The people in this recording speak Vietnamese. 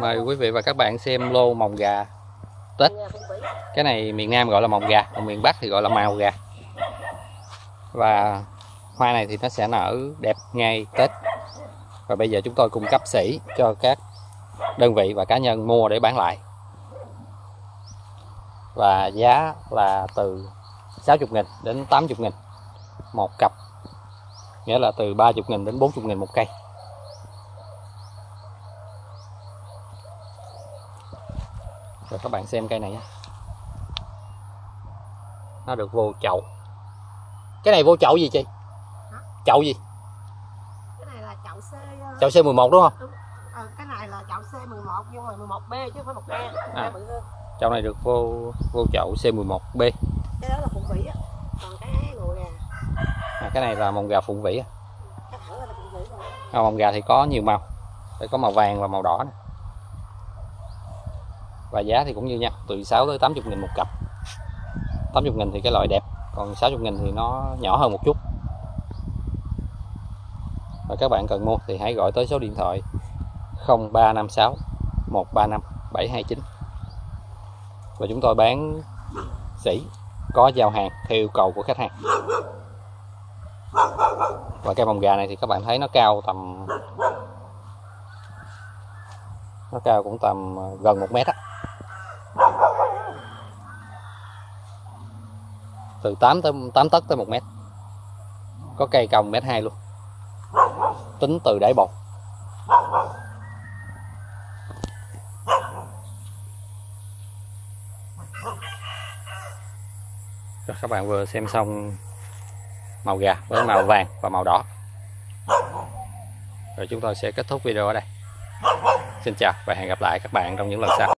Mời quý vị và các bạn xem lô mồng gà Tết. Cái này miền Nam gọi là mồng gà, Còn miền Bắc thì gọi là màu gà. Và hoa này thì nó sẽ nở đẹp ngay Tết. Và bây giờ chúng tôi cung cấp sỉ cho các đơn vị và cá nhân mua để bán lại. Và giá là từ 60 nghìn đến 80 nghìn một cặp. Nghĩa là từ 30 nghìn đến 40 nghìn một cây. Rồi các bạn xem cây này nhé Nó được vô chậu. Cái này vô chậu gì chị? Hả? Chậu gì? cái này là chậu C Chậu C11 đúng không? ờ, cái này là chậu C11 nhưng mà 11B chứ không phải một B. À. Chậu này được vô vô chậu C11B cái đó là phụng vĩ á. Còn cái ngồi nè. À, Cái này là mồng gà phụng vĩ cái thở là phụng vĩ rồi. À, Mồng gà thì có nhiều màu. Đây có màu vàng và màu đỏ nè và giá thì cũng như nhau, Từ 6 tới 80 nghìn một cặp. 80 nghìn thì cái loại đẹp, Còn 60 nghìn thì nó nhỏ hơn một chút. Và các bạn cần mua thì hãy gọi tới số điện thoại 0356 135 729 Và chúng tôi bán sỉ, có giao hàng theo yêu cầu của khách hàng. Và cái vòng gà này thì các bạn thấy nó cao tầm nó cao cũng tầm ờ, gần một mét á. Từ 8 tới 8 tấc tới một mét. Có cây cao 1 mét 2 luôn. Tính từ đáy bột Rồi các bạn vừa xem xong màu gà với màu vàng và màu đỏ. Rồi chúng tôi sẽ kết thúc video ở đây xin chào và hẹn gặp lại các bạn trong những lần sau.